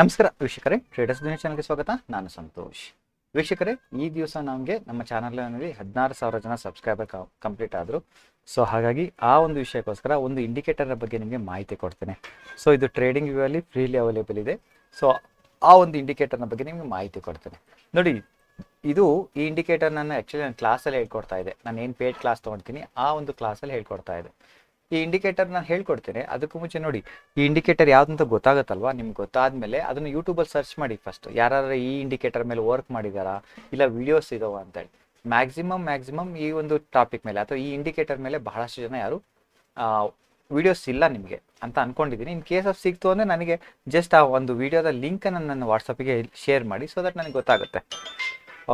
ನಮಸ್ಕಾರ ವೀಕ್ಷಕರೇ ಟ್ರೇಡರ್ಸ್ ದುನಿಯಾ ಚಾನಲ್ಗೆ ಸ್ವಾಗತ. ನಾನು ಸಂತೋಷ್. ವೀಕ್ಷಕರೇ, ಈ ದಿವಸ ನಮಗೆ ನಮ್ಮ ಚಾನಲ್ನಲ್ಲಿ ಹದಿನಾರು ಸಾವಿರ ಜನ ಸಬ್ಸ್ಕ್ರೈಬರ್ ಕಂಪ್ಲೀಟ್ ಆದರು. ಸೊ ಹಾಗಾಗಿ ಆ ಒಂದು ವಿಷಯಕ್ಕೋಸ್ಕರ ಒಂದು ಇಂಡಿಕೇಟರ್ ಬಗ್ಗೆ ನಿಮಗೆ ಮಾಹಿತಿ ಕೊಡ್ತೇನೆ. ಸೊ ಇದು ಟ್ರೇಡಿಂಗ್ ವ್ಯೂ ಅಲ್ಲಿ ಫ್ರೀಲಿ ಅವೈಲೇಬಲ್ ಇದೆ. ಸೊ ಆ ಒಂದು ಇಂಡಿಕೇಟರ್ನ ಬಗ್ಗೆ ನಿಮಗೆ ಮಾಹಿತಿ ಕೊಡ್ತೇನೆ. ನೋಡಿ, ಇದು ಈ ಇಂಡಿಕೇಟರ್ ನಾನು ಆ್ಯಕ್ಚುಲಿ ನಾನು ಕ್ಲಾಸಲ್ಲಿ ಹೇಳ್ಕೊಡ್ತಾ ಇದೆ. ನಾನು ಏನು ಪೇಡ್ ಕ್ಲಾಸ್ ತೊಗೊಳ್ತೀನಿ ಆ ಒಂದು ಕ್ಲಾಸಲ್ಲಿ ಹೇಳ್ಕೊಡ್ತಾ ಇದೆ. ಈ ಇಂಡಿಕೇಟರ್ ನಾನು ಹೇಳ್ಕೊಡ್ತೇನೆ. ಅದಕ್ಕೂ ಮುಂಚೆ ನೋಡಿ, ಈ ಇಂಡಿಕೇಟರ್ ಯಾವ್ದಂತ ಗೊತ್ತಾಗತ್ತಲ್ವಾ? ನಿಮ್ಗೆ ಗೊತ್ತಾದ್ಮೇಲೆ ಅದನ್ನು ಯೂಟ್ಯೂಬಲ್ಲಿ ಸರ್ಚ್ ಮಾಡಿ ಫಸ್ಟ್ ಯಾರು ಈ ಇಂಡಿಕೇಟರ್ ಮೇಲೆ ವರ್ಕ್ ಮಾಡಿದಾರಾ? ಇಲ್ಲ ವಿಡಿಯೋಸ್ ಇದಾವ ಅಂತೇಳಿ. ಮ್ಯಾಕ್ಸಿಮಮ್ ಮ್ಯಾಕ್ಸಿಮಮ್ ಈ ಒಂದು ಟಾಪಿಕ್ ಮೇಲೆ ಅಥವಾ ಈ ಇಂಡಿಕೇಟರ್ ಮೇಲೆ ಬಹಳಷ್ಟು ಜನ ಯಾರು ವಿಡಿಯೋಸ್ ಇಲ್ಲ ನಿಮಗೆ ಅಂತ ಅನ್ಕೊಂಡಿದ್ದೀನಿ ಇನ್ ಕೇಸ್ ಆಫ್ ಸಿಕ್ತು ಅಂದರೆ ನನಗೆ ಜಸ್ಟ್ ಆ ಒಂದು ವಿಡಿಯೋದ ಲಿಂಕನ್ನು ನನ್ನ ವಾಟ್ಸಪ್ಗೆ ಶೇರ್ ಮಾಡಿ ಸೊ ದಟ್ ನನಗೆ ಗೊತ್ತಾಗುತ್ತೆ.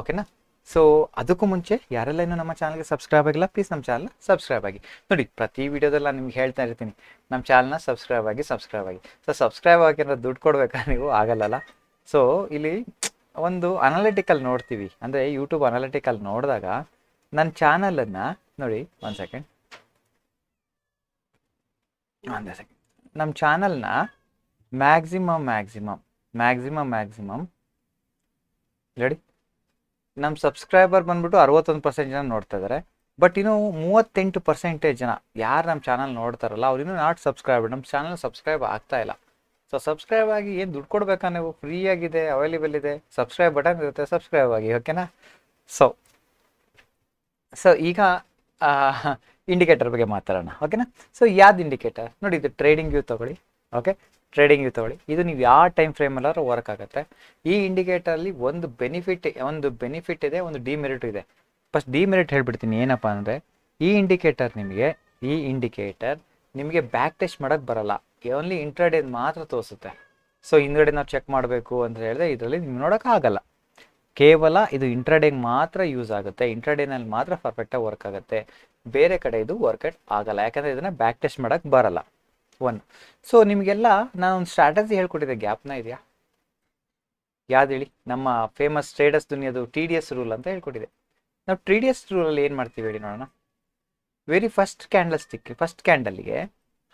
ಓಕೆನಾ ಸೊ ಅದಕ್ಕೂ ಮುಂಚೆ ಯಾರೆಲ್ಲ ಇನ್ನೂ ನಮ್ಮ ಚಾನಲ್ಗೆ ಸಬ್ಸ್ಕ್ರೈಬ್ ಆಗಿಲ್ಲ ಪ್ಲೀಸ್ ನಮ್ಮ ಚಾನಲ್ನ ಸಬ್ಸ್ಕ್ರೈಬ್ ಆಗಿ. ನೋಡಿ, ಪ್ರತಿ ವೀಡಿಯೋದಲ್ಲ ನಿಮ್ಗೆ ಹೇಳ್ತಾ ಇರ್ತೀನಿ, ನಮ್ಮ ಚಾನಲ್ನ ಸಬ್ಸ್ಕ್ರೈಬ್ ಆಗಿ ಸಬ್ಸ್ಕ್ರೈಬ್ ಆಗಿ. ಸೊ ಸಬ್ಸ್ಕ್ರೈಬ್ ಆಗಿರೋ ದುಡ್ಡು ಕೊಡ್ಬೇಕಾ ನೀವು? ಆಗಲ್ಲಲ್ಲ. ಸೊ ಇಲ್ಲಿ ಒಂದು ಅನಾಲಿಟಿಕಲ್ ನೋಡ್ತೀವಿ. ಅಂದರೆ ಯೂಟ್ಯೂಬ್ ಅನಾಲಿಟಿಕಲ್ ನೋಡಿದಾಗ ನನ್ನ ಚಾನಲನ್ನು ನೋಡಿ ಒಂದು ಸೆಕೆಂಡ್ ಒಂದೇ ಸೆಕೆಂಡ್ ನಮ್ಮ ಚಾನಲ್ನ ಮ್ಯಾಕ್ಸಿಮಮ್ ಮ್ಯಾಕ್ಸಿಮಮ್ ಮ್ಯಾಕ್ಸಿಮಮ್ ಮ್ಯಾಕ್ಸಿಮಮ್ ನೋಡಿ ನಮ್ಮ ಸಬ್ಸ್ಕ್ರೈಬರ್ ಬಂದ್ಬಿಟ್ಟು ಅರವತ್ತೊಂದು ಪರ್ಸೆಂಟ್ ಜನ ನೋಡ್ತಾ ಇದ್ದಾರೆ ಬಟ್ ಇನ್ನು ಮೂವತ್ತೆಂಟು ಪರ್ಸೆಂಟೇಜ್ ಜನ ಯಾರು ನಮ್ಮ ಚಾನಲ್ ನೋಡ್ತಾರಲ್ಲ, ಅವ್ರು ಇನ್ನೂ ನಾಟ್ ಸಬ್ಸ್ಕ್ರೈಬ್ ನಮ್ಮ ಚಾನಲ್ ಸಬ್ಸ್ಕ್ರೈಬ್ ಆಗ್ತಾ ಇಲ್ಲ. ಸೊ ಸಬ್ಸ್ಕ್ರೈಬ್ ಆಗಿ ಏನು ದುಡ್ಡು ಕೊಡ್ಬೇಕಾ ನೀವು? ಫ್ರೀ ಆಗಿದೆ ಅವೈಲೇಬಲ್ ಇದೆ. ಸಬ್ಸ್ಕ್ರೈಬ್ ಬಟನ್ ಇರುತ್ತೆ ಸಬ್ಸ್ಕ್ರೈಬ್ ಆಗಿ ಓಕೆನಾ ಸೊ ಸೊ ಈಗ ಇಂಡಿಕೇಟರ್ ಬಗ್ಗೆ ಮಾತಾಡೋಣ ಓಕೆನಾ ಸೊ ಯಾವ್ದು ಇಂಡಿಕೇಟರ್ ನೋಡಿ, ಇದು ಟ್ರೇಡಿಂಗ್ ವ್ಯೂ ತಗೊಳ್ಳಿ ಓಕೆ ಟ್ರೇಡಿಂಗ್ ತಗೊಳ್ಳಿ. ಇದು ನೀವು ಯಾವ ಟೈಮ್ ಫ್ರೇಮಲ್ಲಾದ್ರೂ ವರ್ಕ್ ಆಗುತ್ತೆ. ಈ ಇಂಡಿಕೇಟರಲ್ಲಿ ಒಂದು ಬೆನಿಫಿಟ್ ಒಂದು ಬೆನಿಫಿಟ್ ಇದೆ, ಒಂದು ಡಿಮೆರಿಟ್ ಇದೆ. ಫಸ್ಟ್ ಡಿಮೆರಿಟ್ ಹೇಳ್ಬಿಡ್ತೀನಿ ಏನಪ್ಪ ಅಂದರೆ, ಈ ಇಂಡಿಕೇಟರ್ ನಿಮಗೆ, ಈ ಇಂಡಿಕೇಟರ್ ನಿಮಗೆ ಬ್ಯಾಕ್ ಟೆಸ್ಟ್ ಮಾಡೋಕ್ಕೆ ಬರಲ್ಲ. ಓನ್ಲಿ ಇಂಟ್ರಾಡೇ ಮಾತ್ರ ತೋರಿಸುತ್ತೆ. ಸೊ ಹಿಂದ್ಗಡೆ ನಾವು ಚೆಕ್ ಮಾಡಬೇಕು ಅಂತ ಹೇಳಿದ್ರೆ ಇದರಲ್ಲಿ ನಿಮ್ಗೆ ನೋಡೋಕೆ ಆಗಲ್ಲ. ಕೇವಲ ಇದು ಇಂಟ್ರಾಡೇಗೆ ಮಾತ್ರ ಯೂಸ್ ಆಗುತ್ತೆ. ಇಂಟ್ರಾಡೇನಲ್ಲಿ ಮಾತ್ರ ಪರ್ಫೆಕ್ಟಾಗಿ ವರ್ಕ್ ಆಗುತ್ತೆ. ಬೇರೆ ಕಡೆ ಇದು ವರ್ಕೌಟ್ ಆಗಲ್ಲ. ಯಾಕಂದರೆ ಇದನ್ನು ಬ್ಯಾಕ್ ಟೆಸ್ಟ್ ಮಾಡೋಕ್ಕೆ ಬರಲ್ಲ. ಒನ್ ಸೊ ನಿಮಗೆಲ್ಲ ನಾನು ಒಂದು ಸ್ಟ್ರಾಟಜಿ ಹೇಳ್ಕೊಟ್ಟಿದ್ದೆ. ಗ್ಯಾಪ್ನ ಇದೆಯಾ? ಯಾವ್ದು ಹೇಳಿ? ನಮ್ಮ ಫೇಮಸ್ ಟ್ರೇಡರ್ಸ್ ದುನಿಯದು ಟಿ ಡಿ ಎಸ್ ರೂಲ್ ಅಂತ ಹೇಳ್ಕೊಟ್ಟಿದೆ. ನಾವು ಟಿ ಡಿ ಎಸ್ ರೂಲಲ್ಲಿ ಏನು ಮಾಡ್ತೀವಿ ಹೇಳಿ ನೋಡೋಣ. Very first candle stick first ಕ್ಯಾಂಡಲ್ಗೆ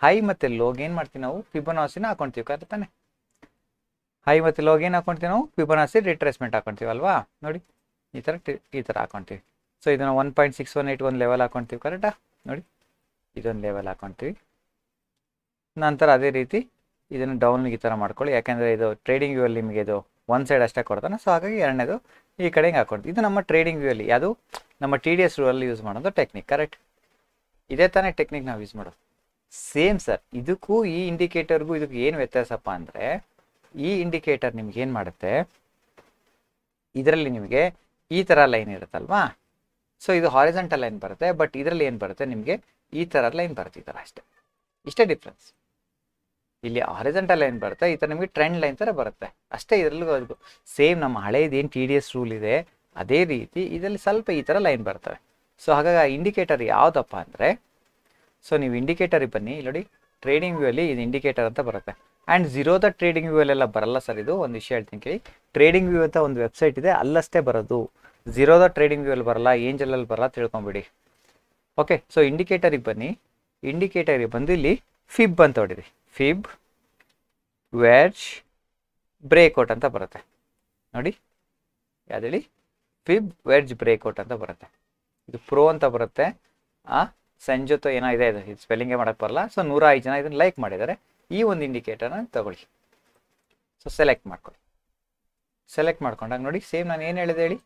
high ಮತ್ತು ಲೋಗ್ ಏನು ಮಾಡ್ತೀವಿ ನಾವು? ಫಿಬೊನಾಸಿನ ಹಾಕೊಳ್ತೀವಿ ಕರೆಕ್ಟ್ ತಾನೆ? ಹೈ ಮತ್ತು ಲೋಗ್ ಏನು ಹಾಕೊಳ್ತೀವಿ ನಾವು? ಫಿಬೊನಾಸಿ ರಿಟ್ರೇಸ್ಮೆಂಟ್ ಹಾಕೊಳ್ತೀವಿ ಅಲ್ವಾ? ನೋಡಿ, ಈ ಥರ ಈ ಥರ ಹಾಕೊಳ್ತೀವಿ ಸೊ ಇದನ್ನು one point six one eight one level ಹಾಕೊಳ್ತೀವಿ ಕರೆಕ್ಟಾ? ನೋಡಿ, ಇದೊಂದು ಲೆವೆಲ್ ಹಾಕೊಳ್ತೀವಿ ನಂತರ ಅದೇ ರೀತಿ ಇದನ್ನು ಡೌನ್ ಈ ಥರ ಮಾಡ್ಕೊಳ್ಳಿ. ಯಾಕೆಂದರೆ ಇದು ಟ್ರೇಡಿಂಗ್ ವ್ಯೂ ಅಲ್ಲಿ ನಿಮಗೆ ಇದು ಒನ್ ಸೈಡ್ ಅಷ್ಟೇ ಕೊಡ್ತಾನೆ. ಸೊ ಹಾಗಾಗಿ ಎರಡನೇದು ಈ ಕಡೆಗೆ ಹಿಂಗೆ ಹಾಕೊಳ್ತೀವಿ ಇದು ನಮ್ಮ ಟ್ರೇಡಿಂಗ್ ವ್ಯೂ ಅಲ್ಲಿ, ಅದು ನಮ್ಮ ಟಿ ಡಿ ಎಸ್ ರೂಲಲ್ಲಿ ಯೂಸ್ ಮಾಡೋದು ಟೆಕ್ನಿಕ್ ಕರೆಕ್ಟ್ ಇದೇ ತಾನೇ ಟೆಕ್ನಿಕ್ ನಾವು ಯೂಸ್ ಮಾಡೋದು. ಸೇಮ್ ಸರ್ ಇದಕ್ಕೂ ಈ ಇಂಡಿಕೇಟರ್ಗೂ ಇದಕ್ಕೂ ಏನು ವ್ಯತ್ಯಾಸಪ್ಪ ಅಂದರೆ, ಈ ಇಂಡಿಕೇಟರ್ ನಿಮ್ಗೆ ಏನು ಮಾಡುತ್ತೆ? ಇದರಲ್ಲಿ ನಿಮಗೆ ಈ ಥರ ಲೈನ್ ಇರುತ್ತಲ್ವಾ? ಸೊ ಇದು ಹಾರಿಸೆಂಟಲ್ ಲೈನ್ ಬರುತ್ತೆ ಬಟ್ ಇದರಲ್ಲಿ ಏನು ಬರುತ್ತೆ? ನಿಮಗೆ ಈ ಥರ ಲೈನ್ ಬರುತ್ತೆ ಈ ಥರ ಅಷ್ಟೇ. ಇಷ್ಟೇ ಡಿಫ್ರೆನ್ಸ್ ಇಲ್ಲಿ ಹಾರಿಜೆಂಟಲ್ ಲೈನ್ ಬರುತ್ತೆ, ಈ ಥರ ನಿಮಗೆ ಟ್ರೆಂಡ್ ಲೈನ್ ಥರ ಬರುತ್ತೆ. ಅಷ್ಟೇ ಇದರಲ್ಲೂ ಅದು ಸೇಮ್ ನಮ್ಮ ಹಳೇದೇನು ಟಿ ಡಿ ಎಸ್ ರೂಲ್ ಇದೆ, ಅದೇ ರೀತಿ ಇದರಲ್ಲಿ ಸ್ವಲ್ಪ ಈ ಥರ ಲೈನ್ ಬರ್ತವೆ. ಸೊ ಹಾಗಾಗಿ ಆ ಇಂಡಿಕೇಟರ್ ಯಾವುದಪ್ಪ ಅಂದರೆ ಸೊ ನೀವು ಇಂಡಿಕೇಟರಿಗೆ ಬನ್ನಿ. ಇಲ್ಲಿ ನೋಡಿ ಟ್ರೇಡಿಂಗ್ ವ್ಯೂ ಅಲ್ಲಿ ಇದು ಇಂಡಿಕೇಟರ್ ಅಂತ ಬರುತ್ತೆ. ಆ್ಯಂಡ್ ಝೀರೋದ ಟ್ರೇಡಿಂಗ್ ವ್ಯೂ ಅಲ್ಲೆಲ್ಲ ಬರಲ್ಲ ಸರ್ ಇದು, ಒಂದು ವಿಷಯ ಹೇಳ್ತೀನಿ ಕೇಳಿ. ಟ್ರೇಡಿಂಗ್ ವ್ಯೂ ಅಂತ ಒಂದು ವೆಬ್ಸೈಟ್ ಇದೆ, ಅಲ್ಲಷ್ಟೇ ಬರೋದು. ಝೀರೋದ ಟ್ರೇಡಿಂಗ್ ವ್ಯೂ ಅಲ್ಲಿ ಬರಲ್ಲ ಏಂಜಲಲ್ಲಿ ಬರಲ್ಲ ತಿಳ್ಕೊಂಬಿಡಿ. ಓಕೆ ಸೊ ಇಂಡಿಕೇಟರಿಗೆ ಬನ್ನಿ. ಇಂಡಿಕೇಟರಿಗೆ ಬಂದು ಇಲ್ಲಿ ಫಿಬ್ ಅಂತ ಹೊಡಿರಿ. ಫಿಬ್ ವೆಡ್ಜ್ ಬ್ರೇಕ್ಔಟ್ ಅಂತ ಬರುತ್ತೆ. ನೋಡಿ ಯಾವ್ದೇಳಿ ಫಿಬ್ ವೆಡ್ಜ್ ಬ್ರೇಕ್ಔಟ್ ಅಂತ ಬರುತ್ತೆ. ಇದು ಪ್ರೋ ಅಂತ ಬರುತ್ತೆ. ಆ ಸಂಜೋತ ಏನೋ ಇದೆ ಇದು. ಇದು ಸ್ಪೆಲ್ಲಿಂಗೇ ಮಾಡೋಕ್ಕೆ ಬರಲ್ಲ. ಸೊ ನೂರ ಐದು ಜನ ಇದನ್ನು ಲೈಕ್ ಮಾಡಿದ್ದಾರೆ. ಈ ಒಂದು ಇಂಡಿಕೇಟರ್ನ ತಗೊಳ್ಳಿ. ಸೊ ಸೆಲೆಕ್ಟ್ ಮಾಡ್ಕೊಳ್ಳಿ. ಸೆಲೆಕ್ಟ್ ಮಾಡ್ಕೊಂಡಾಗ ನೋಡಿ ಸೇಮ್ ನಾನು ಏನು ಹೇಳಿದೆ ಹೇಳಿ?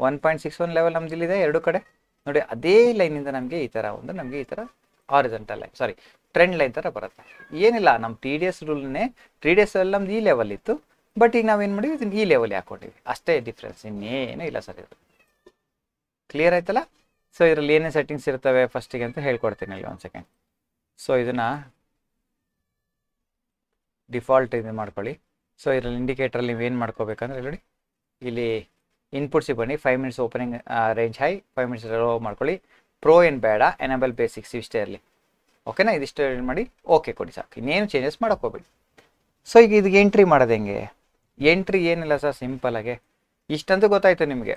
One point six one level ನಮ್ದು ಇಲ್ಲಿದೆ ಎರಡು ಕಡೆ. ನೋಡಿ, ಅದೇ ಲೈನಿಂದ ನಮಗೆ ಈ ಥರ ಒಂದು, ನಮಗೆ ಈ ಥರ horizontal line sorry trend line ಥರ ಬರುತ್ತೆ. ಏನಿಲ್ಲ ನಮ್ಮ ಟಿ ಡಿ ಎಸ್ ರೂಲ್ನೇ ಟಿ ಡಿ ಎಸ್ ಅಲ್ಲಿ ನಮ್ದು ಈ ಲೆವೆಲ್ ಇತ್ತು ಬಟ್ ಈಗ ನಾವೇನು ಮಾಡಿವಿ ಇದನ್ನ ಈ ಲೆವೆಲ್ ಹಾಕೊಂಡಿವಿ ಅಷ್ಟೇ ಡಿಫ್ರೆನ್ಸ್ ಇನ್ನೇನು ಇಲ್ಲ ಸರ್ ಇದು ಕ್ಲಿಯರ್ ಆಯ್ತಲ್ಲ? ಸೊ ಇದರಲ್ಲಿ ಏನೇ ಸೆಟ್ಟಿಂಗ್ಸ್ ಇರ್ತವೆ ಫಸ್ಟಿಗೆ ಅಂತ ಹೇಳ್ಕೊಡ್ತೀನಿ ಇಲ್ಲಿ ಒಂದು ಸೆಕೆಂಡ್ ಸೊ ಇದನ್ನು ಡಿಫಾಲ್ಟ್ ಇದು ಮಾಡ್ಕೊಳ್ಳಿ. ಸೊ ಇದರಲ್ಲಿ ಇಂಡಿಕೇಟ್ರಲ್ಲಿ ನೀವು ಏನು ಮಾಡ್ಕೋಬೇಕಂದ್ರೆ ನೋಡಿ, ಇಲ್ಲಿ ಇನ್ಪುಟ್ಸಿಗೆ ಬನ್ನಿ. Five minutes opening range high five minutes low ಮಾಡ್ಕೊಳ್ಳಿ. ಪ್ರೋ ಏನು ಬೇಡ ಎನೇಬಲ್ ಬೇಸಿಕ್ಸ್ ಇಷ್ಟೇ ಇರಲಿ. ಓಕೆನಾ ಇದಿಷ್ಟು ಮಾಡಿ ಓಕೆ ಕೊಡಿ ಸಾಕು. ಇನ್ನೇನು ಚೇಂಜಸ್ ಮಾಡೋಕ್ಕೋಗ್ಬೇಡಿ ಸೊ ಈಗ ಇದಕ್ಕೆ ಎಂಟ್ರಿ ಮಾಡೋದು ಹೆಂಗೆ? ಎಂಟ್ರಿ ಏನಿಲ್ಲ ಸರ್ ಸಿಂಪಲಾಗೆ ಇಷ್ಟಂತೂ ಗೊತ್ತಾಯ್ತು ನಿಮಗೆ.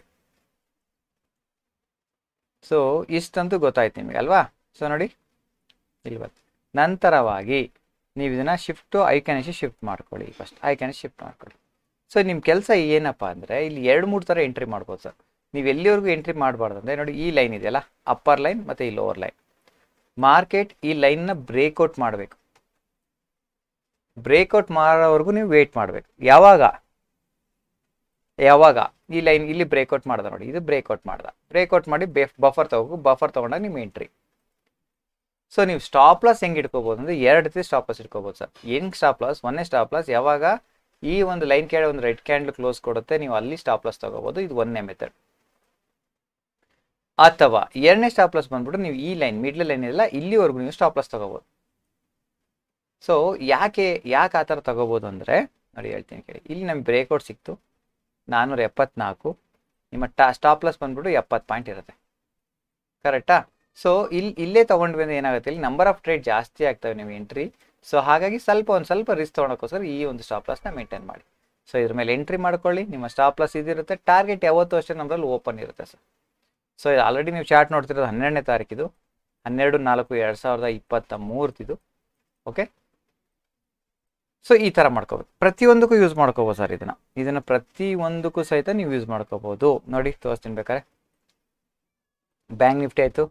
ಸೊ ಇಷ್ಟಂತೂ ಗೊತ್ತಾಯ್ತು ನಿಮಗೆ ಅಲ್ವಾ? ಸೊ ನೋಡಿ. ಇಲ್ಲಿ ಬಂತು ನಂತರವಾಗಿ ನೀವು ಇದನ್ನು ಶಿಫ್ಟು ಐಕನಿಸಿ ಶಿಫ್ಟ್ ಮಾಡ್ಕೊಳ್ಳಿ ಫಸ್ಟ್ ಐಕನಿಸಿ ಶಿಫ್ಟ್ ಮಾಡ್ಕೊಳ್ಳಿ. ಸೊ ನಿಮ್ಮ ಕೆಲಸ ಏನಪ್ಪ ಅಂದರೆ, ಇಲ್ಲಿ ಎರಡು, ಮೂರು ಥರ ಎಂಟ್ರಿ ಮಾಡ್ಬೋದು ಸರ್ ನೀವು ಎಲ್ಲಿವರೆಗೂ ಎಂಟ್ರಿ ಮಾಡಬಾರ್ದು ಅಂದರೆ ನೋಡಿ ಈ ಲೈನ್ ಇದೆಯಲ್ಲ ಅಪ್ಪರ್ ಲೈನ್ ಮತ್ತು ಈ ಲೋವರ್ ಲೈನ್ ಮಾರ್ಕೆಟ್ ಈ ಲೈನ್ನ ಬ್ರೇಕ್ಔಟ್ ಮಾಡಬೇಕು. ಬ್ರೇಕ್ಔಟ್ ಮಾಡೋವರೆಗೂ ನೀವು ವೇಟ್ ಮಾಡಬೇಕು. ಯಾವಾಗ? ಯಾವಾಗ? ಈ ಲೈನ್ ಇಲ್ಲಿ ಬ್ರೇಕ್ಔಟ್ ಮಾಡ್ದೆ ನೋಡಿ, ಇದು ಬ್ರೇಕ್ಔಟ್ ಮಾಡ್ದೆ. ಬ್ರೇಕ್ಔಟ್ ಮಾಡಿ ಬಫರ್ ತಗೋಬೇಕು. ಬಫರ್ ತೊಗೊಂಡಾಗ ನಿಮ್ಮ ಎಂಟ್ರಿ ಸೊ ನೀವು ಸ್ಟಾಪ್ ಲಾಸ್ ಹೆಂಗೆ ಇಟ್ಕೋಬೋದು ಅಂದರೆ ಎರಡು ರೀತಿ ಸ್ಟಾಪ್ ಲಾಸ್ ಇಟ್ಕೋಬೋದು ಸರ್. ಹೆಂಗೆ ಸ್ಟಾಪ್ ಲಾಸ್ ಒಂದೇ ಸ್ಟಾಪ್ ಲಾಸ್ ಯಾವಾಗ? ಈ ಒಂದು ಲೈನ್ ಕೆಳಗೆ ಒಂದು ರೆಡ್ ಕ್ಯಾಂಡ್ಲ್ ಕ್ಲೋಸ್ ಕೊಡುತ್ತೆ, ನೀವು ಅಲ್ಲಿ ಸ್ಟಾಪ್ ಲಾಸ್ ತಗೋಬೋದು. ಇದು ಒಂದೇ ಮೆಥಡ್ ಅಥವಾ ಎರಡನೇ ಸ್ಟಾಪ್ ಲಾಸ್ ಬಂದ್ಬಿಟ್ಟು ನೀವು ಈ ಲೈನ್ ಮಿಡ್ಲ್ ಲೈನ್ ಇಲ್ಲ ಇಲ್ಲಿವರೆಗೂ ನೀವು ಸ್ಟಾಪ್ ಲಾಸ್ ತಗೋಬೋದು. ಸೊ ಯಾಕೆ ಯಾಕೆ ಆ ಥರ ತಗೋಬೋದು ಅಂದರೆ, ನೋಡಿ ಹೇಳ್ತೀನಿ ಕೇಳಿ. ಇಲ್ಲಿ ನಮ್ಗೆ ಬ್ರೇಕ್ಔಟ್ ಸಿಕ್ತು. ನಾನ್ನೂರ ಎಪ್ಪತ್ನಾಲ್ಕು. ನಿಮ್ಮ ಟಾ ಸ್ಟಾಪ್ ಲಾಸ್ ಬಂದ್ಬಿಟ್ಟು ಎಪ್ಪತ್ತು ಪಾಯಿಂಟ್ ಇರುತ್ತೆ. ಕರೆಕ್ಟಾ ಸೊ ಇಲ್ಲಿ ಇಲ್ಲೇ ತೊಗೊಂಡ್ವಿ ಅಂದ್ರೆ ಏನಾಗುತ್ತೆ? ಇಲ್ಲಿ ನಂಬರ್ ಆಫ್ ಟ್ರೇಡ್ ಜಾಸ್ತಿ ಆಗ್ತವೆ ನೀವು ಎಂಟ್ರಿ ಸೊ ಹಾಗಾಗಿ ಸ್ವಲ್ಪ, ಒಂದು ಸ್ವಲ್ಪ ರಿಸ್ಕ್ ತೊಗೊಳಕ್ಕೋಸ್ಕರ ಈ ಒಂದು ಸ್ಟಾಪ್ ಲಾಸ್ನ ಮೇಂಟೈನ್ ಮಾಡಿ. ಸೊ ಇದ್ರ ಮೇಲೆ ಎಂಟ್ರಿ ಮಾಡ್ಕೊಳ್ಳಿ. ನಿಮ್ಮ ಸ್ಟಾಪ್ ಲಾಸ್ ಇದಿರುತ್ತೆ. ಟಾರ್ಗೆಟ್ ಯಾವತ್ತೂ ಅಷ್ಟೇ ನಮ್ಮದ್ರಲ್ಲಿ ಓಪನ್ ಇರುತ್ತೆ ಸರ್ ಸೊ ಇದು ಆಲ್ರೆಡಿ ನೀವು ಚಾರ್ಟ್ ನೋಡ್ತಿರೋದು ಹನ್ನೆರಡನೇ ತಾರೀಕಿದು. ಹನ್ನೆರಡು, ನಾಲ್ಕು, ಎರಡು ಸಾವಿರದ ಇಪ್ಪತ್ತ ಮೂರ್ತಿದು. ಓಕೆ ಸೊ ಈ ಥರ ಮಾಡ್ಕೋಬೇಕು ಪ್ರತಿಯೊಂದಕ್ಕೂ ಯೂಸ್ ಮಾಡ್ಕೋಬೋದು ಸರ್ ಇದನ್ನು. ಇದನ್ನು ಪ್ರತಿಯೊಂದಕ್ಕೂ ಸಹಿತ ನೀವು ಯೂಸ್ ಮಾಡ್ಕೋಬೋದು. ನೋಡಿ, ತೋರಿಸ್ತೀನಿ ಬೇಕಾರೆ ಬ್ಯಾಂಕ್ ನಿಫ್ಟಿ ಆಯಿತು.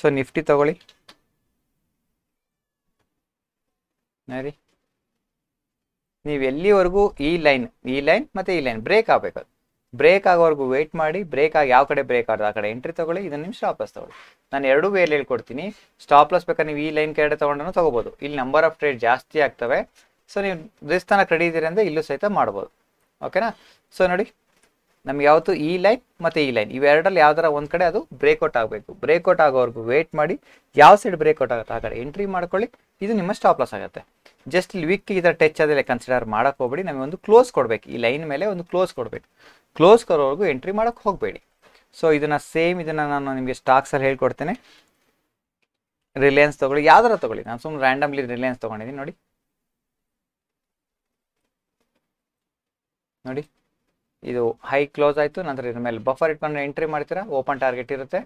ಸೊ ನಿಫ್ಟಿ ತಗೊಳ್ಳಿ. ನೋಡಿ. ನೀವು ಎಲ್ಲಿವರೆಗೂ ಈ ಲೈನ್ ಈ ಲೈನ್ ಮತ್ತು ಈ ಲೈನ್ ಬ್ರೇಕ್ ಆಗಬೇಕು. ಬ್ರೇಕ್ ಆಗೋವರೆಗೂ ವೆಯ್ಟ್ ಮಾಡಿ ಬ್ರೇಕ್ ಆಗಿ ಯಾವ ಕಡೆ ಬ್ರೇಕ್ ಆಗೋದು ಆ ಕಡೆ ಎಂಟ್ರಿ ತಗೊಳ್ಳಿ, ಇದನ್ನ ನಿಮ್ಮ ಲಾಸ್ ತಗೊಳ್ಳಿ. ನಾನು ಎರಡೂ ವೇಲ್ ಹೇಳ್ಕೊಡ್ತೀನಿ. ಸ್ಟಾಪ್ ಲಾಸ್ ಬೇಕಾದ್ರೆ ನೀವು ಈ ಲೈನ್ ಕೆಡೆ ತೊಗೊಂಡು ತೊಗೋಬೋದು. ಇಲ್ಲಿ ನಂಬರ್ ಆಫ್ ಟ್ರೇಡ್ ಜಾಸ್ತಿ ಆಗ್ತವೆ. ಸೊ ನೀವು ದೇವಸ್ಥಾನ ರೆಡಿ ಇದ್ದೀರಿ ಅಂದರೆ ಇಲ್ಲೂ ಸಹಿತ ಮಾಡ್ಬೋದು. ಓಕೆನಾ ಸೊ ನೋಡಿ ನಮ್ಗೆ ಯಾವತ್ತು ಈ ಲೈನ್ ಮತ್ತು ಈ ಲೈನ್ ಇವೆರಡಲ್ಲಿ ಯಾವ್ದಾರ ಒಂದು ಕಡೆ ಅದು ಬ್ರೇಕ್ಔಟ್ ಆಗಬೇಕು. ಬ್ರೇಕ್ಔಟ್ ಆಗೋವರೆಗೂ ವೇಟ್ ಮಾಡಿ ಯಾವ ಸೈಡ್ ಬ್ರೇಕ್ಔಟ್ ಆಗುತ್ತೆ ಆ ಕಡೆ ಎಂಟ್ರಿ ಮಾಡ್ಕೊಳ್ಳಿ. ಇದು ನಿಮ್ಮ ಸ್ಟಾಪ್ ಲಾಸ್ ಆಗುತ್ತೆ. ಜಸ್ಟ್ ಇಲ್ಲಿ ವಿಕ್ ಇದರ ಟಚ್ ಆದಲ್ಲಿ ಕನ್ಸಿಡರ್ ಮಾಡೋಕೆ ಹೋಗ್ಬೇಡಿ. ನಮಗೆ ಒಂದು ಕ್ಲೋಸ್ ಕೊಡಬೇಕು. ಈ ಲೈನ್ ಮೇಲೆ ಒಂದು ಕ್ಲೋಸ್ ಕೊಡಬೇಕು. ಕ್ಲೋಸ್ ಕೊರೋವರೆಗೂ ಎಂಟ್ರಿ ಮಾಡೋಕೆ ಹೋಗಬೇಡಿ. ಸೊ ಇದನ್ನು ಸೇಮ್ ಇದನ್ನು ನಾನು ನಿಮಗೆ ಸ್ಟಾಕ್ಸಲ್ಲಿ ಹೇಳ್ಕೊಡ್ತೇನೆ. ರಿಲಯನ್ಸ್ ತಗೊಳ್ಳಿ. ಯಾವ್ದಾರ ತೊಗೊಳ್ಳಿ. ನಾನು ಸುಮ್ಮನೆ ರ್ಯಾಂಡಮ್ಲಿ ರಿಲಯನ್ಸ್ ತಗೊಂಡಿದ್ದೀನಿ. ನೋಡಿ. ನೋಡಿ. ಇದು ಹೈ ಕ್ಲೋಸ್ ಆಯಿತು, ನಂತರ ಇದ್ರ ಮೇಲೆ ಬಫರ್ ಇಟ್ಕೊಂಡು ಎಂಟ್ರಿ ಮಾಡ್ತೀರಾ? ಓಪನ್ ಟಾರ್ಗೆಟ್ ಇರುತ್ತೆ.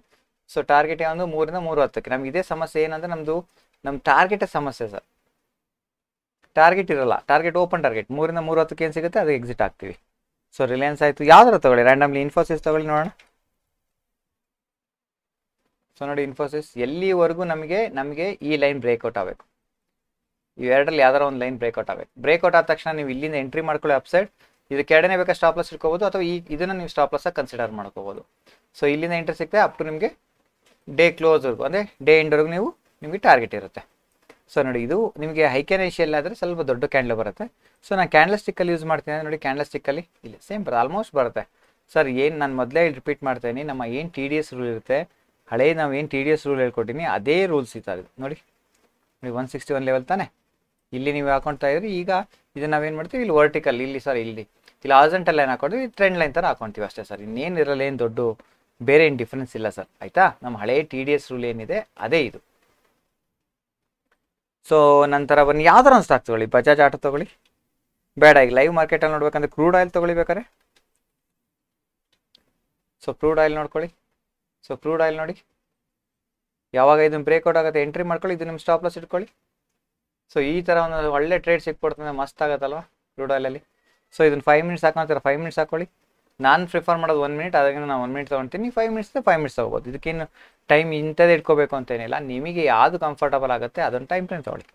ಸೊ ಟಾರ್ಗೆಟ್ ಯಾವುದು ಮೂರಿಂದ ಮೂರು ಹತ್ತಕ್ಕೆ ನಮ್ಗೆ ಇದೇ ಸಮಸ್ಯೆ ಏನಂದ್ರೆ ನಮ್ಮದು ನಮ್ಮ ಟಾರ್ಗೆಟ್ ಸಮಸ್ಯೆ ಸರ್. ಟಾರ್ಗೆಟ್ ಇರಲ್ಲ. ಟಾರ್ಗೆಟ್ ಓಪನ್ ಟಾರ್ಗೆಟ್ ಮೂರಿಂದ ಮೂರು ಹತ್ತಕ್ಕೆ ಏನು ಸಿಗುತ್ತೆ? ಅದು ಎಕ್ಸಿಟ್ ಆಗ್ತೀವಿ. ಸೊ ರಿಲಯನ್ಸ್ ಆಯಿತು. ಯಾವ್ದಾರ ತೊಗೊಳ್ಳಿ. ರ್ಯಾಂಡಮ್ಲಿ ಇನ್ಫೋಸಿಸ್ ತಗೊಳ್ಳಿ ನೋಡೋಣ. ಸೊ ನೋಡಿ ಇನ್ಫೋಸಿಸ್ ಎಲ್ಲಿವರೆಗೂ ನಮಗೆ ನಮಗೆ ಈ ಲೈನ್ ಬ್ರೇಕ್ಔಟ್ ಆಗಬೇಕು. ಇವೆರಡರಲ್ಲಿ ಯಾವ್ದಾರ ಒಂದು ಲೈನ್ ಬ್ರೇಕ್ಔಟ್ ಆಗಬೇಕು. ಬ್ರೇಕ್ಔಟ್ ಆದ ತಕ್ಷಣ ನೀವು ಇಲ್ಲಿಂದ ಎಂಟ್ರಿ ಮಾಡ್ಕೊಳ್ಳಿ ಅಪ್ಸೈಡ್ ಇದು ಎರಡನೇ ಬೇಕಾ ಸ್ಟಾಪ್ ಲಾಸ್ ಇಟ್ಕೋಬೋದು ಅಥವಾ ಈ ಇದನ್ನು ನೀವು ಸ್ಟಾಪ್ ಲಾಸ್ ಕನ್ಸಿಡರ್ ಮಾಡ್ಕೋಬೋದು. ಸೊ ಇಲ್ಲಿಂದ ಎಂಟ್ರಿ ಸಿಗ್ತದೆ ಅಪ್ ಟು ನಿಮಗೆ ಡೇ ಕ್ಲೋಸ್ವರೆಗೂ ಅಂದರೆ ಡೇ ಎಂಡ್ವರೆಗೂ ನೀವು ನಿಮಗೆ ಟಾರ್ಗೆಟ್ ಇರುತ್ತೆ. ಸೊ ನೋಡಿ ಇದು ನಿಮಗೆ ಹೈಕ್ಯಾನೇಷಿಯಲ್ಲಿ ಆದರೆ ಸ್ವಲ್ಪ ದೊಡ್ಡ ಕ್ಯಾಂಡಲ್ ಬರುತ್ತೆ. ಸೊ ನಾನು ಕ್ಯಾಂಡಲ್ ಸ್ಟಿಕ್ಕಲ್ಲಿ ಯೂಸ್ ಮಾಡ್ತೀನಿ ನೋಡಿ ಕ್ಯಾಂಡಲ್ ಸ್ಟಿಕ್ಕಲ್ಲಿ ಇಲ್ಲ ಸೇಮ್ ಬರುತ್ತೆ ಆಲ್ಮೋಸ್ಟ್ ಬರುತ್ತೆ. ಸರ್ ಏನು ನಾನು ಮೊದಲೇ ರಿಪೀಟ್ ಮಾಡ್ತೀನಿ, ನಮ್ಮ ಏನು ಟಿ ಡಿ ಎಸ್ ರೂಲ್ ಇರುತ್ತೆ, ಹಳೇ ನಾವು ಏನು ಟಿ ಡಿ ಎಸ್ ರೂಲ್ ಹೇಳ್ಕೊಟ್ಟಿನಿ, ಅದೇ ರೂಲ್ಸ್ ಇತ್ತು ನೋಡಿ ನೋಡಿ ಒನ್ ಸಿಕ್ಸ್ಟಿ ಒನ್ ಲೆವೆಲ್ ತಾನೆ. ಇಲ್ಲಿ ನೀವು ಹಾಕೊಳ್ತಾ ಇದ್ರಿ, ಈಗ ಇದನ್ನ ನಾವೇನು ಮಾಡ್ತೀವಿ, ಇಲ್ಲಿ ವರ್ಟಿಕಲ್ ಇಲ್ಲಿ ಸರ್ ಇಲ್ಲಿ. ಇಲ್ಲಿ ಆರ್ಜೆಂಟಲ್ ಲೈನ್ ಹಾಕೊಂಡ್ವಿ? ಟ್ರೆಂಡ್ ಲೈನ್ ಥರ ಹಾಕೊಂತೀವಿ ಅಷ್ಟೇ ಸರ್ ಇನ್ನೇನು ಇರಲ್ಲ ಏನು ದೊಡ್ಡ, ಬೇರೆ ಏನು ಡಿಫ್ರೆನ್ಸ್ ಇಲ್ಲ ಸರ್ ಆಯಿತಾ? ನಮ್ಮ ಹಳೆ ಟಿ ಡಿ ಎಸ್ ರೂಲ್ ಏನಿದೆ, ಅದೇ ಇದು. ಸೊ ನಂತರ ಬನ್ನಿ, ಯಾವ್ದಾರು ಒಂದು ಸ್ಟಾಕ್ ತೊಗೊಳ್ಳಿ. ಬಜಾಜ್ ಆಟೋ ತೊಗೊಳ್ಳಿ. ಬೇಡ, ಈಗ ಲೈವ್ ಮಾರ್ಕೆಟಲ್ಲಿ ನೋಡ್ಬೇಕಂದ್ರೆ ಕ್ರೂಡ್ ಆಯಿಲ್ ತೊಗೊಳ್ಬೇಕಾರೆ ಸೊ ಕ್ರೂಡ್ ಆಯಿಲ್ ನೋಡ್ಕೊಳ್ಳಿ. ಸೊ ಕ್ರೂಡ್ ಆಯಿಲ್ ನೋಡಿ. ಯಾವಾಗ ಇದನ್ನು ಬ್ರೇಕ್ಔಟ್ ಆಗುತ್ತೆ ಎಂಟ್ರಿ ಮಾಡ್ಕೊಳ್ಳಿ, ಇದು ನಿಮ್ಮ ಸ್ಟಾಪ್ ಲಾಸ್ ಇಟ್ಕೊಳ್ಳಿ. ಸೊ ಈ ಥರ ಒಂದು ಒಳ್ಳೆ ಟ್ರೇಡ್ ಸಿಕ್ಬಿಡ್ತಂದ್ರೆ ಮಸ್ತ್ ಆಗುತ್ತಲ್ವಾ ಕ್ರೂಡ್ ಆಯಿಲಲ್ಲಿ ಸೊ ಇದನ್ನು ಫೈವ್ ಮಿನಿಟ್ಸ್ ಹಾಕೊಂತೀರ ಫೈವ್ ಮಿನಿಟ್ಸ್ ಹಾಕೊಳ್ಳಿ. ನಾನು ಪ್ರಿಫರ್ ಮಾಡೋದು ಒನ್ ಮಿನಿಟ್ ಅದಕ್ಕಿಂತ ನಾನು ಒನ್ ಮಿನಿಟ್ ತೊಗೊಳ್ತೀನಿ ಫೈವ್ ಮಿನಿಟ್ಸ್ ಫೈವ್ ಮಿನಿಟ್ಸ್ ತೊಗೋಬೋದು. ಇದಕ್ಕೇನು ಟೈಮ್ ಇಂಥದ್ದು ಇಟ್ಕೋಬೇಕು ಅಂತೇನಿಲ್ಲ. ನಿಮಗೆ ಯಾವುದು ಕಂಫರ್ಟಬಲ್ ಆಗುತ್ತೆ ಅದನ್ನು ಟೈಮ್ ಟೈಮ್ ತೊಗೊಳ್ಳಿ.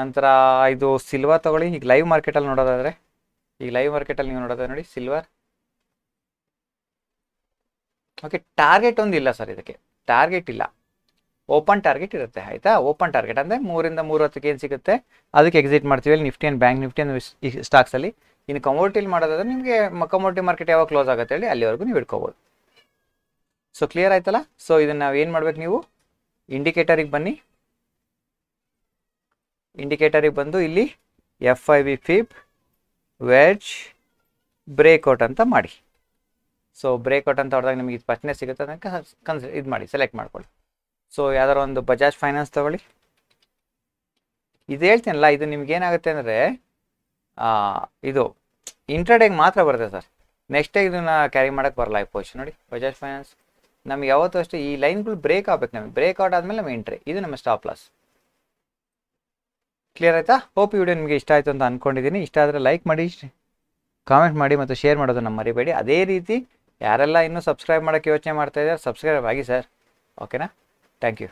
ನಂತರ ಇದು ಸಿಲ್ವರ್ ತೊಗೊಳ್ಳಿ. ಈಗ ಲೈವ್ ಮಾರ್ಕೆಟಲ್ಲಿ ನೋಡೋದಾದರೆ, ಈಗ ಲೈವ್ ಮಾರ್ಕೆಟಲ್ಲಿ ನೀವು ನೋಡೋದಾದ್ರೆ ನೋಡಿ ಸಿಲ್ವರ್ ಓಕೆ ಟಾರ್ಗೆಟ್ ಒಂದು ಇಲ್ಲ ಸರ್ ಇದಕ್ಕೆ. ಟಾರ್ಗೆಟ್ ಇಲ್ಲ. ಓಪನ್ ಟಾರ್ಗೆಟ್ ಇರುತ್ತೆ, ಆಯಿತಾ? ಓಪನ್ ಟಾರ್ಗೆಟ್ ಅಂದರೆ ಮೂರಿಂದ ಮೂರು ಹತ್ತಕ್ಕೆ ಏನು ಸಿಗುತ್ತೆ? ಅದಕ್ಕೆ ಎಕ್ಸಿಟ್ ಮಾಡ್ತೀವಿ. ಅಲ್ಲಿ ನಿಫ್ಟಿ ಆ್ಯಂಡ್ ಬ್ಯಾಂಕ್ ನಿಫ್ಟಿ ಈ ಸ್ಟಾಕ್ಸಲ್ಲಿ ಇನ್ನು ಕಮೋಡಿಟಿಲಿ ಮಾಡೋದಾದ್ರೆ ನಿಮಗೆ ಕಮೋಡಿಟಿ ಮಾರ್ಕೆಟ್ ಯಾವಾಗ ಕ್ಲೋಸ್ ಆಗುತ್ತೆ ಹೇಳಿ ಅಲ್ಲಿವರೆಗೂ ನೀವು ಇಟ್ಕೋಬೋದು. ಸೊ ಕ್ಲಿಯರ್ ಆಯ್ತಲ್ಲ? ಸೊ ಇದನ್ನು ನಾವು ಏನು ಮಾಡ್ಬೇಕು ನೀವು? ಇಂಡಿಕೇಟರಿಗೆ ಬನ್ನಿ. ಇಂಡಿಕೇಟರಿಗೆ ಬಂದು ಇಲ್ಲಿ ಎಫ್ ಐ ವಿ ಫಿಪ್ ವೆಜ್ ಬ್ರೇಕ್ಔಟ್ ಅಂತ ಮಾಡಿ. ಸೊ ಬ್ರೇಕ್ಔಟ್ ಅಂತ ಹೊಡೆದಾಗ ನಿಮಗೆ ಇದು ಫಸ್ಟ್ನೇ ಸಿಗುತ್ತೆ ಅದಕ್ಕೆ ಕನ್ಸಿ ಇದು ಮಾಡಿ ಸೆಲೆಕ್ಟ್ ಮಾಡ್ಕೊಳ್ಳಿ. ಸೊ ಯಾವ್ದಾರು ಒಂದು ಬಜಾಜ್ ಫೈನಾನ್ಸ್ ತಗೊಳ್ಳಿ. ಇದು ಹೇಳ್ತೀನಲ್ಲ, ಇದು ನಿಮ್ಗೆ ಏನಾಗುತ್ತೆ ಅಂದರೆ ಇದು ಇಂಟ್ರಾಡೇಗೆ ಮಾತ್ರ ಬರುತ್ತೆ ಸರ್ ನೆಕ್ಸ್ಟ್ ಡೇ ಇದನ್ನ ಕ್ಯಾರಿ ಮಾಡೋಕ್ಕೆ ಬರಲ್ಲ ಈ ಪೊಸಿಷನ್ ನೋಡಿ. ಬಜಾಜ್ ಫೈನಾನ್ಸ್ ನಮ್ಗೆ ಯಾವತ್ತೂ ಅಷ್ಟೇ ಈ ಲೈನ್ಗಳು ಬ್ರೇಕ್ ಆಗ್ಬೇಕು ನಮಗೆ. ಬ್ರೇಕ್ ಔಟ್ ಆದಮೇಲೆ ನಮ್ಮ ಎಂಟ್ರಿ ಇದು ನಮ್ಮ ಸ್ಟಾಪ್ ಲಾಸ್ ಕ್ಲಿಯರ್ ಆಯಿತಾ? ಹೋಪ್ ವಿಡಿಯೋ ನಿಮಗೆ ಇಷ್ಟ ಆಯಿತು ಅಂತ ಅಂದ್ಕೊಂಡಿದ್ದೀನಿ ಇಷ್ಟ ಆದರೆ ಲೈಕ್ ಮಾಡಿ ಕಾಮೆಂಟ್ ಮಾಡಿ ಮತ್ತು ಶೇರ್ ಮಾಡೋದನ್ನು ಮರಿಬೇಡಿ. ಅದೇ ರೀತಿ ಯಾರೆಲ್ಲ ಇನ್ನೂ ಸಬ್ಸ್ಕ್ರೈಬ್ ಮಾಡೋಕ್ಕೆ ಯೋಚನೆ ಮಾಡ್ತಾ ಇದ್ದಾರೆ ಸಬ್ಸ್ಕ್ರೈಬ್ ಆಗಿ ಸರ್ ಓಕೆನಾ ಥ್ಯಾಂಕ್ ಯು